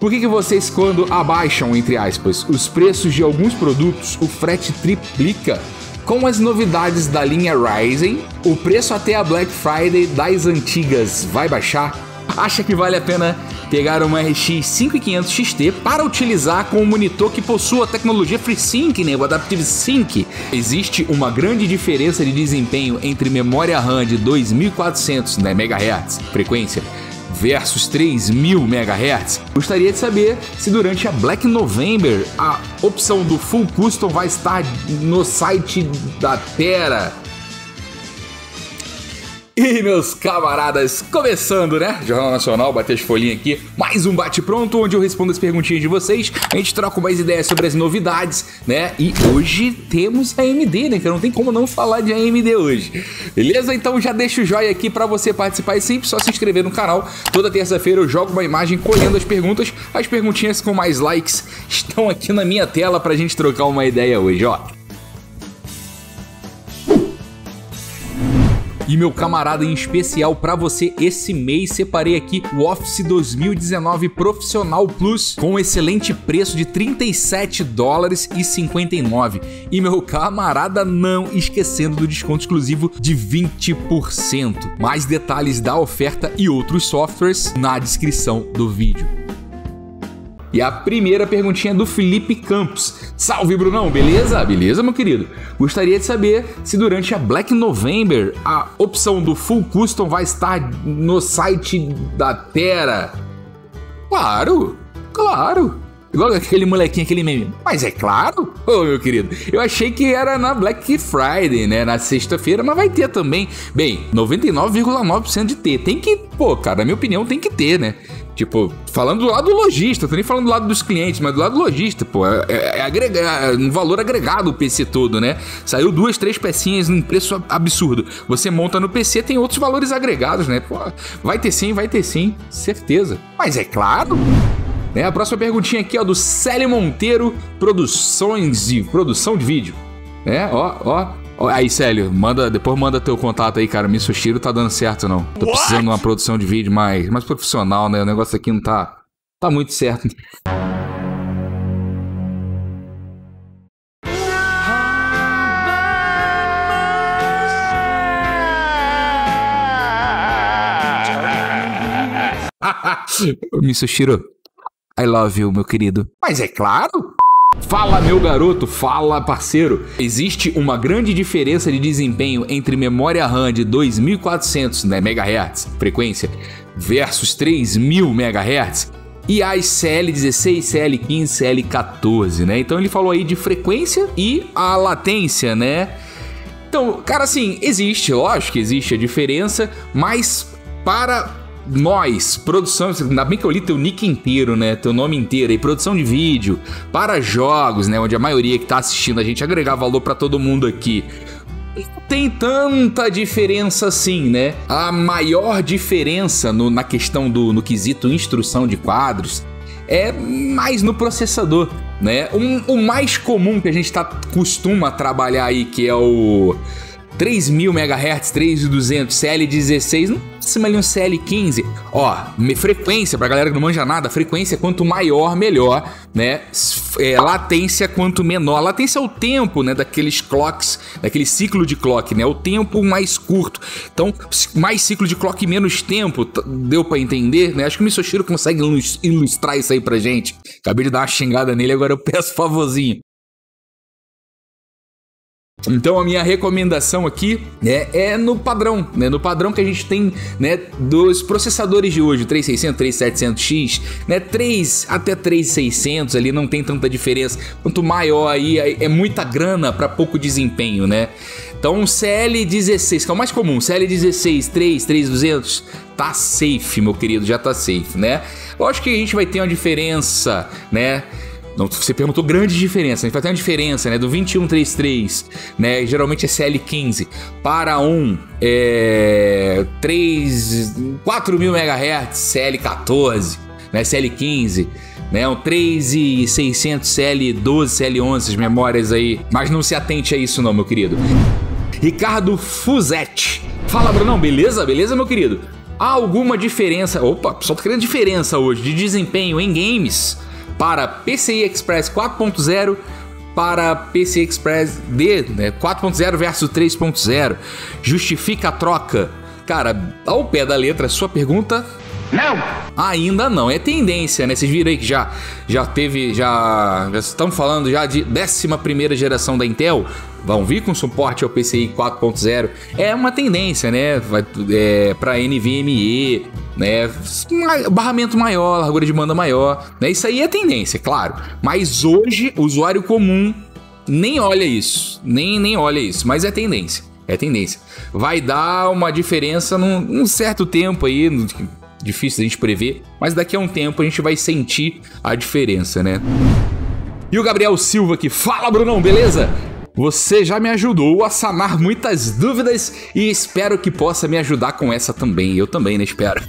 Por que, que vocês, quando abaixam, entre aspas, os preços de alguns produtos, o frete triplica? Com as novidades da linha Ryzen, o preço até a Black Friday das antigas vai baixar? Acha que vale a pena pegar uma RX 5500 XT para utilizar com um monitor que possua tecnologia FreeSync, né, o Adaptive Sync? Existe uma grande diferença de desempenho entre memória RAM de 2400 né, MHz, frequência, versus 3000 MHz. Gostaria de saber se durante a Black November a opção do Full Custom vai estar no site da Terra e meus camaradas, começando, né? Jornal Nacional, bater as folhinhas aqui. Mais um bate-pronto, onde eu respondo as perguntinhas de vocês. A gente troca mais ideias sobre as novidades, né? E hoje temos a AMD, né? Que não tem como não falar de AMD hoje. Beleza? Então já deixa o joinha aqui para você participar e sempre só se inscrever no canal. Toda terça-feira eu jogo uma imagem colhendo as perguntas. As perguntinhas com mais likes estão aqui na minha tela pra gente trocar uma ideia hoje, ó. E meu camarada, em especial para você, esse mês separei aqui o Office 2019 Profissional Plus com um excelente preço de 37 dólares e 59. E meu camarada, não esquecendo do desconto exclusivo de 20%. Mais detalhes da oferta e outros softwares na descrição do vídeo. E a primeira perguntinha é do Felipe Campos. Salve, Brunão, beleza? Beleza, meu querido? Gostaria de saber se durante a Black November a opção do Full Custom vai estar no site da Terra. Claro, claro. Igual aquele molequinho, aquele meme. Mas é claro, ô oh, meu querido. Eu achei que era na Black Friday, né? Na sexta-feira, mas vai ter também. Bem, 99,9% de ter. Tem que, pô, cara, na minha opinião, tem que ter, né? Tipo, falando do lado do lojista, tô nem falando do lado dos clientes, mas do lado do lojista, pô, é, é, é é um valor agregado o PC todo, né? Saiu duas, três pecinhas num preço absurdo. Você monta no PC, tem outros valores agregados, né? Pô, vai ter sim, vai ter sim, certeza. Mas é claro. Né? A próxima perguntinha aqui, ó, do Célio Monteiro, Produções e Produção de Vídeo. É, ó, ó, Aí, Célio, manda, depois manda teu contato aí, cara. Missoshiro tá dando certo, não. Tô What? precisando de uma produção de vídeo mais, mais profissional, né? O negócio aqui não tá, tá muito certo. Missoshiro, I love you, meu querido. Mas é claro! Fala, meu garoto, fala, parceiro. Existe uma grande diferença de desempenho entre memória RAM de 2400 né, MHz, frequência, versus 3000 MHz e as CL16, CL15, CL14, né? Então ele falou aí de frequência e a latência, né? Então, cara, assim, existe, lógico que existe a diferença, mas para nós, produção, ainda bem que eu li teu nick inteiro, né? Teu nome inteiro aí, produção de vídeo, para jogos, né? Onde a maioria que tá assistindo a gente agregar valor para todo mundo aqui. Não tem tanta diferença assim, né? A maior diferença no, na questão do no quesito instrução de quadros é mais no processador, né? Um, o mais comum que a gente tá, costuma trabalhar aí, que é o 3000 MHz, 3200, CL16, no máximo ali um CL15. Ó, frequência, pra galera que não manja nada, frequência quanto maior, melhor, né? É, latência quanto menor. Latência é o tempo, né, daqueles clocks, daquele ciclo de clock, né? O tempo mais curto. Então, mais ciclo de clock menos tempo, deu para entender, né? Acho que o Misoshiro consegue ilustrar isso aí pra gente. Acabei de dar uma xingada nele, agora eu peço favorzinho. Então a minha recomendação aqui é, é no padrão, né? No padrão que a gente tem, né, dos processadores de hoje, 3600, 3700X, né, 3 até 3600 ali não tem tanta diferença. Quanto maior aí é muita grana para pouco desempenho, né? Então CL16, que é o mais comum, CL16, 3, 3200, tá safe, meu querido, já tá safe, né? Lógico que a gente vai ter uma diferença, né? Não, você perguntou grande diferença. A gente vai ter uma diferença, né? Do 2133, né? Geralmente é CL15 para um é, 3, 4000 MHz CL14, né? CL15, né? Um 3600 CL12, CL11, as memórias aí. Mas não se atente a isso não, meu querido. Ricardo Fuzetti. Fala, Brunão, beleza? Beleza, meu querido? Há alguma diferença? Opa, só tô querendo diferença hoje de desempenho em games para PCI Express 4.0 para PC Express D, né? 4.0 versus 3.0. Justifica a troca? Cara, ao pé da letra, sua pergunta não! Ainda não, é tendência, né? Vocês viram aí que já, já teve, já, já estão falando já de 11 geração da Intel, vão vir com suporte ao PCI 4.0. É uma tendência, né? Vai, é, para NVMe, né? Barramento maior, largura de banda maior, né? Isso aí é tendência, claro. Mas hoje, o usuário comum nem olha isso, nem, nem olha isso, mas é tendência. É tendência. Vai dar uma diferença num, num certo tempo aí, difícil a gente prever, mas daqui a um tempo a gente vai sentir a diferença, né? E o Gabriel Silva aqui, fala Brunão, beleza? Você já me ajudou a sanar muitas dúvidas e espero que possa me ajudar com essa também. Eu também, né? Espero.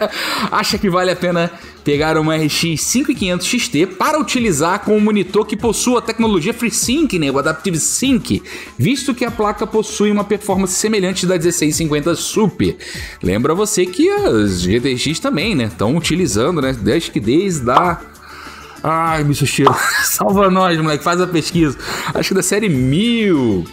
Acha que vale a pena pegar uma RX 5500 XT para utilizar com um monitor que possua a tecnologia FreeSync, né? O Adaptive Sync, visto que a placa possui uma performance semelhante da 1650 Super. Lembra você que as GTX também, né? Estão utilizando, né? Desde que desde a Ai, bicho cheiro. Salva nós, moleque. Faz a pesquisa. Acho que da série 1000.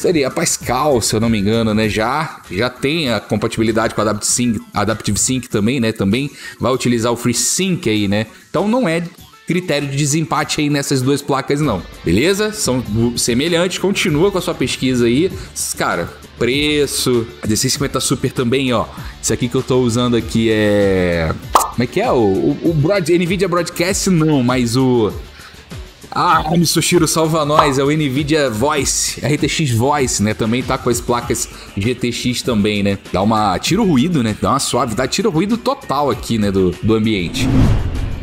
Seria a Pascal, se eu não me engano, né? Já, já tem a compatibilidade com a Adaptive Sync, Adaptive Sync também, né? Também vai utilizar o FreeSync aí, né? Então não é critério de desempate aí nessas duas placas, não. Beleza? São semelhantes, continua com a sua pesquisa aí. Cara, preço. A DC50 Super também, ó. Isso aqui que eu tô usando aqui é. Como é que é? O, o, o Broad, NVIDIA Broadcast não, mas o. Ah, Mitsushiro salva nós, é o NVIDIA Voice, RTX Voice, né? Também tá com as placas GTX também, né? Dá uma. Tira o ruído, né? Dá uma suavidade, tira o ruído total aqui, né? Do, do ambiente.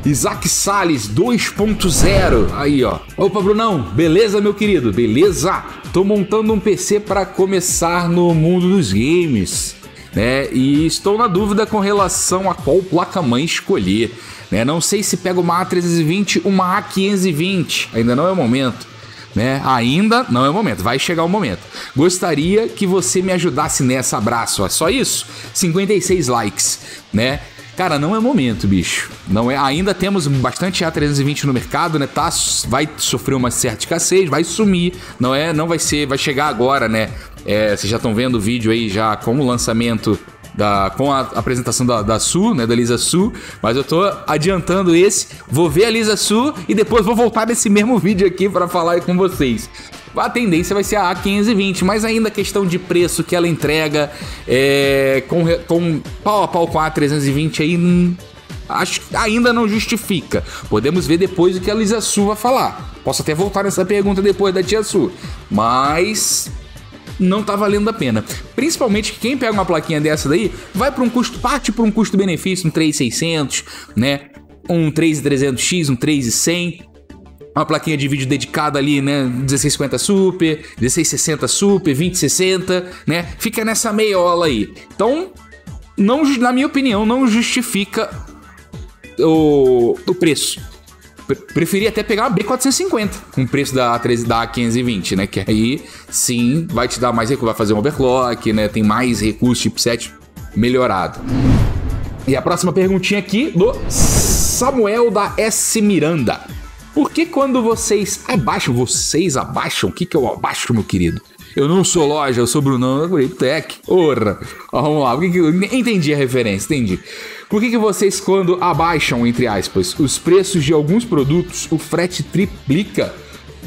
Isaac Salles 2.0. Aí, ó. Opa, Brunão, beleza, meu querido? Beleza? Tô montando um PC para começar no mundo dos games, né? E estou na dúvida com relação a qual placa-mãe escolher, né? Não sei se pego uma A320 ou uma A520. Ainda não é o momento. Né? Ainda não é o momento, vai chegar o momento. Gostaria que você me ajudasse nessa abraço, é só isso? 56 likes, né? Cara, não é momento, bicho. Não é. Ainda temos bastante A320 no mercado, né? Tá, vai sofrer uma certa escassez, vai sumir. Não é, não vai ser, vai chegar agora, né? É, vocês já estão vendo o vídeo aí já com o lançamento da, com a apresentação da, da Su, né, da Lisa Su, mas eu tô adiantando esse, vou ver a Lisa Su e depois vou voltar nesse mesmo vídeo aqui para falar com vocês a tendência vai ser a A520, mas ainda a questão de preço que ela entrega é, com, com pau a pau com a A320 aí hum, acho ainda não justifica. Podemos ver depois o que a Lisa Su vai falar. Posso até voltar nessa pergunta depois da tia Su, mas não tá valendo a pena. Principalmente que quem pega uma plaquinha dessa daí vai para um custo, parte para um custo-benefício, um 3600, né? Um 3300X, um 3100 uma plaquinha de vídeo dedicada ali, né? 1650 Super, 1660 Super, 2060, né? Fica nessa meiola aí. Então, não, na minha opinião, não justifica o, o preço. Preferia até pegar uma B450 com o preço da A13 da A520, né? Que aí sim vai te dar mais recurso, vai fazer um overclock, né? Tem mais recurso chipset melhorado. E a próxima perguntinha aqui do Samuel da S Miranda. Por que quando vocês abaixam, vocês abaixam? O que, que eu abaixo, meu querido? Eu não sou loja, eu sou Brunão eu Tech. Ora, vamos lá. Que que eu... Entendi a referência, entendi. Por que, que vocês, quando abaixam, entre aspas, os preços de alguns produtos, o frete triplica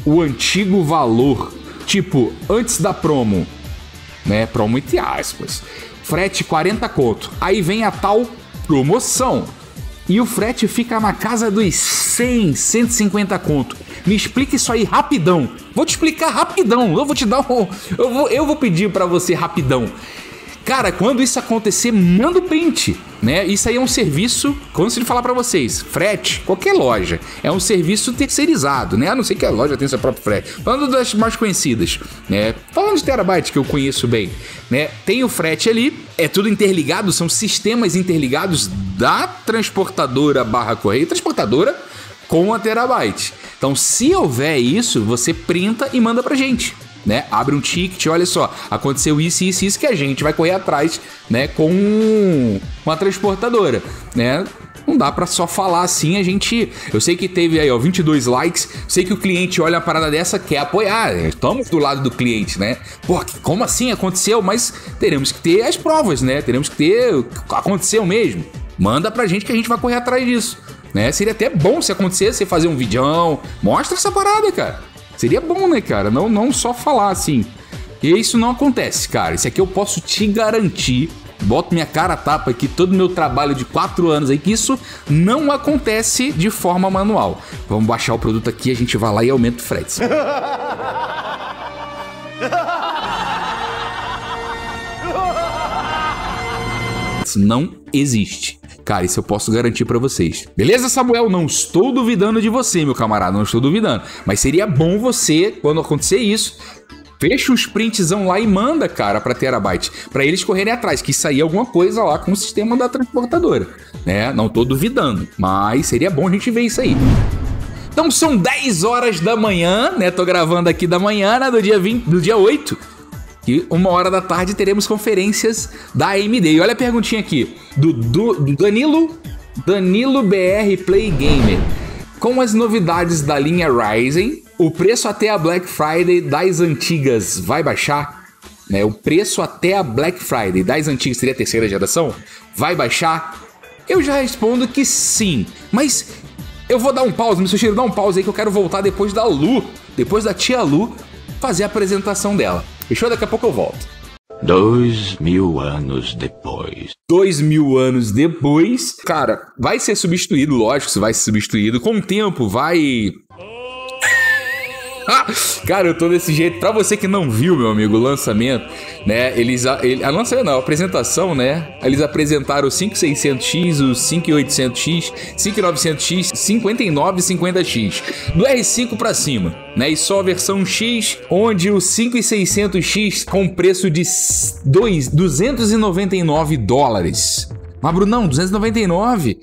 o antigo valor? Tipo, antes da promo, né? Promo entre aspas. Frete 40 conto. Aí vem a tal promoção e o frete fica na casa dos 100, 150 conto. Me explica isso aí rapidão. Vou te explicar rapidão. Eu vou te dar um. Eu vou, eu vou pedir para você rapidão. Cara, quando isso acontecer, manda o print, né? Isso aí é um serviço, quando se falar para vocês, frete, qualquer loja, é um serviço terceirizado, né? A não ser que a loja tenha seu próprio frete. Falando das mais conhecidas, né? Falando de terabyte que eu conheço bem, né? Tem o frete ali, é tudo interligado, são sistemas interligados da transportadora barra correio, transportadora com a terabyte. Então, se houver isso, você printa e manda pra gente né? Abre um ticket, olha só, aconteceu isso, isso, isso que a gente vai correr atrás, né, com uma transportadora, né? Não dá para só falar assim, a gente. Eu sei que teve aí, ó, 22 likes. Sei que o cliente olha a parada dessa, quer apoiar. Estamos do lado do cliente, né? Pô, como assim aconteceu? Mas teremos que ter as provas, né? Teremos que ter. Aconteceu mesmo. Manda pra gente que a gente vai correr atrás disso. Né? Seria até bom se acontecesse, você fazer um videão. Mostra essa parada, cara. Seria bom, né, cara? Não, não só falar assim. E isso não acontece, cara. Isso aqui eu posso te garantir. Boto minha cara a tapa aqui, todo o meu trabalho de quatro anos aí, que isso não acontece de forma manual. Vamos baixar o produto aqui, a gente vai lá e aumenta o frete. Isso não existe. Cara, isso eu posso garantir para vocês. Beleza, Samuel? Não estou duvidando de você, meu camarada, não estou duvidando. Mas seria bom você, quando acontecer isso, fecha os printzão lá e manda, cara, pra Terabyte, para eles correrem atrás, que sair alguma coisa lá com o sistema da transportadora, né? Não tô duvidando, mas seria bom a gente ver isso aí. Então são 10 horas da manhã, né? Tô gravando aqui da manhã, né? Do dia 20, do dia 8. E uma hora da tarde teremos conferências da AMD. E olha a perguntinha aqui do, do, do Danilo Danilo BR Play Gamer. Com as novidades da linha Ryzen, o preço até a Black Friday das antigas vai baixar? Né? O preço até a Black Friday das antigas seria a terceira geração? Vai baixar? Eu já respondo que sim, mas eu vou dar um pause, me sugiro dar um pause aí que eu quero voltar depois da Lu, depois da tia Lu, fazer a apresentação dela. Fechou? Daqui a pouco eu volto. Dois mil anos depois. Dois mil anos depois, cara, vai ser substituído, lógico, vai ser substituído. Com o tempo, vai Cara, eu tô desse jeito. Pra você que não viu, meu amigo, o lançamento, né? Eles. A, ele, a lançamento não, a apresentação, né? Eles apresentaram o 5600X, o 5800X, 5900X, 5950X. Do R5 pra cima, né? E só a versão X, onde o 5600X com preço de 2, 299 dólares. Mas, Brunão, 299?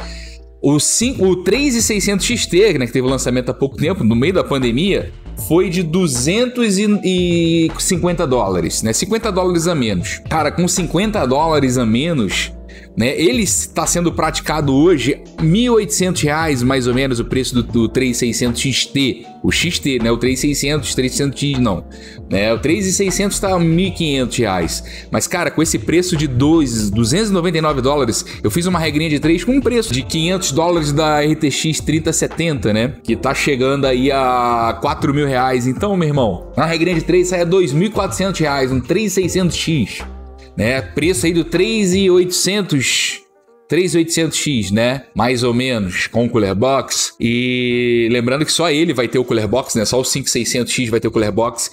O, 5, o 3600 XT, né, que teve o lançamento há pouco tempo, no meio da pandemia, foi de 250 dólares, né? 50 dólares a menos. Cara, com 50 dólares a menos, né? Ele está sendo praticado hoje R$ 1.800 mais ou menos o preço do, do 3600 XT, o XT, né? O 3600, 300X não, né? O 3600 está R$ 1.500. Mas cara, com esse preço de 2, 299 dólares, eu fiz uma regrinha de 3 com um preço de 500 dólares da RTX 3070, né? Que tá chegando aí a 4 mil reais. Então, meu irmão, uma regrinha de 3 sai a 2.400 reais, um 3600X né? Preço aí do 3,800 3800X, né? Mais ou menos, com o Cooler Box. E lembrando que só ele vai ter o Cooler Box, né? Só o 5600X vai ter o Cooler Box.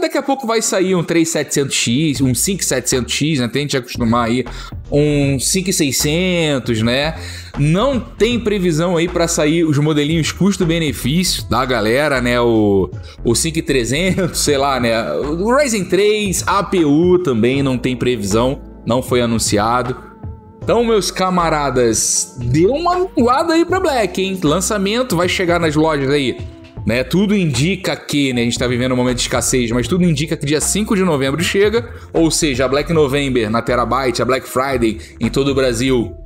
Daqui a pouco vai sair um 3700X, um 5700X, né? Tente acostumar aí. Um 5600, né? Não tem previsão aí para sair os modelinhos custo-benefício da galera, né? O, o 5300, sei lá, né? O Ryzen 3, APU também não tem previsão, não foi anunciado. Então, meus camaradas, dê uma voada aí pra Black, hein? Lançamento vai chegar nas lojas aí. Né? Tudo indica que, né, a gente tá vivendo um momento de escassez, mas tudo indica que dia 5 de novembro chega, ou seja, a Black November na Terabyte, a Black Friday em todo o Brasil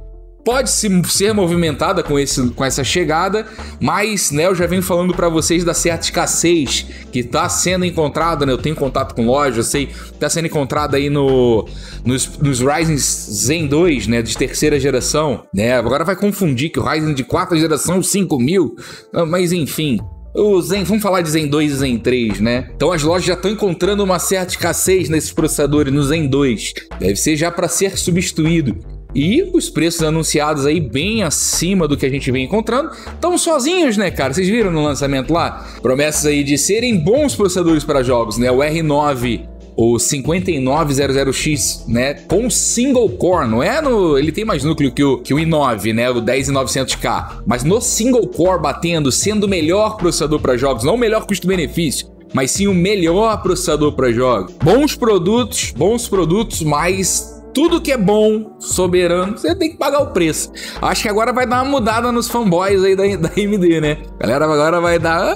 pode ser movimentada com, esse, com essa chegada, mas né, eu já venho falando para vocês da certa escassez que está sendo encontrada, né? Eu tenho contato com lojas, eu sei, está sendo encontrada aí no, nos, nos Ryzen Zen 2, né? De terceira geração, né? Agora vai confundir que o Ryzen de quarta geração 5000, ah, mas enfim, o Zen, vamos falar de Zen 2 e Zen 3, né? Então as lojas já estão encontrando uma certa escassez nesses processadores no Zen 2. Deve ser já para ser substituído. E os preços anunciados aí bem acima do que a gente vem encontrando estão sozinhos, né, cara? Vocês viram no lançamento lá? Promessas aí de serem bons processadores para jogos, né? O R9 o 5900X, né, com single core, não é no, ele tem mais núcleo que o, que o i9, né, o 10900K, mas no single core batendo, sendo o melhor processador para jogos, não o melhor custo-benefício, mas sim o melhor processador para jogos. Bons produtos, bons produtos, mas tudo que é bom, soberano, você tem que pagar o preço. Acho que agora vai dar uma mudada nos fanboys aí da, da AMD, né? galera agora vai dar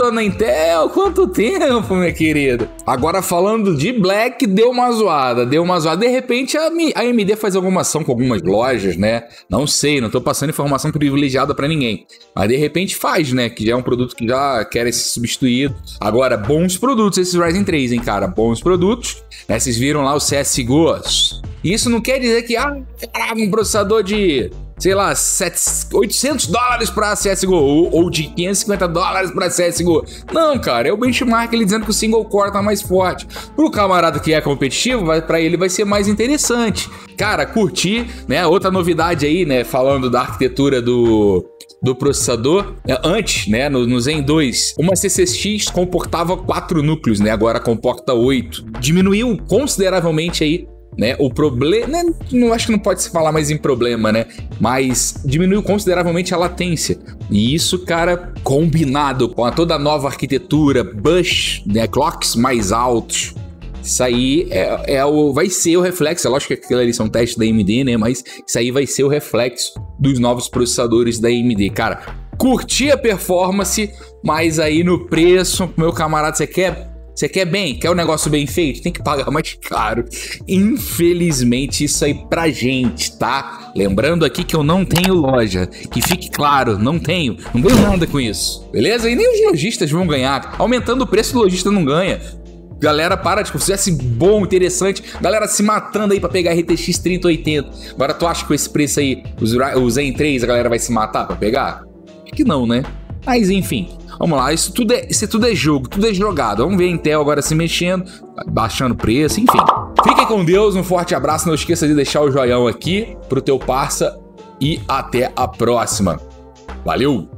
acreditando na Intel? Quanto tempo, minha querida? Agora falando de Black, deu uma zoada, deu uma zoada. De repente a AMD faz alguma ação com algumas lojas, né? Não sei, não tô passando informação privilegiada para ninguém. Mas de repente faz, né? Que já é um produto que já quer ser substituído. Agora, bons produtos esses Ryzen 3, hein, cara? Bons produtos. Né? Vocês viram lá o CSGO. Isso não quer dizer que, ah, um processador de sei lá, 800 dólares para CSGO ou, ou de 550 dólares para CSGO. Não, cara, é o benchmark ele dizendo que o single core tá mais forte. Pro camarada que é competitivo, para ele vai ser mais interessante. Cara, curtir, né? Outra novidade aí, né, falando da arquitetura do do processador. É, antes, né, no, no Zen 2, uma CCX comportava 4 núcleos, né? Agora comporta 8. Diminuiu consideravelmente aí né? O problema, né? não acho que não pode se falar mais em problema, né? Mas diminuiu consideravelmente a latência. E isso, cara, combinado com a toda a nova arquitetura, bush, né, clocks mais altos. Isso aí é, é, o, vai ser o reflexo. É lógico que aquilo ali são testes da AMD, né? Mas isso aí vai ser o reflexo dos novos processadores da AMD. Cara, curti a performance, mas aí no preço, meu camarada, você quer você quer bem, quer um negócio bem feito, tem que pagar mais caro. Infelizmente, isso aí pra gente, tá? Lembrando aqui que eu não tenho loja. Que fique claro, não tenho. Não ganho nada com isso. Beleza? E nem os lojistas vão ganhar. Aumentando o preço, o lojista não ganha. Galera, para, tipo, se fizesse bom, interessante. Galera se matando aí pra pegar RTX 3080. Agora, tu acha que com esse preço aí, os Zen 3, a galera vai se matar pra pegar? Acho que não, né? Mas enfim, Vamos lá, isso tudo é, isso tudo é jogo, tudo é jogado. Vamos ver a Intel agora se mexendo, baixando preço, enfim. Fiquem com Deus, um forte abraço, não esqueça de deixar o joião aqui pro teu parça e até a próxima. Valeu!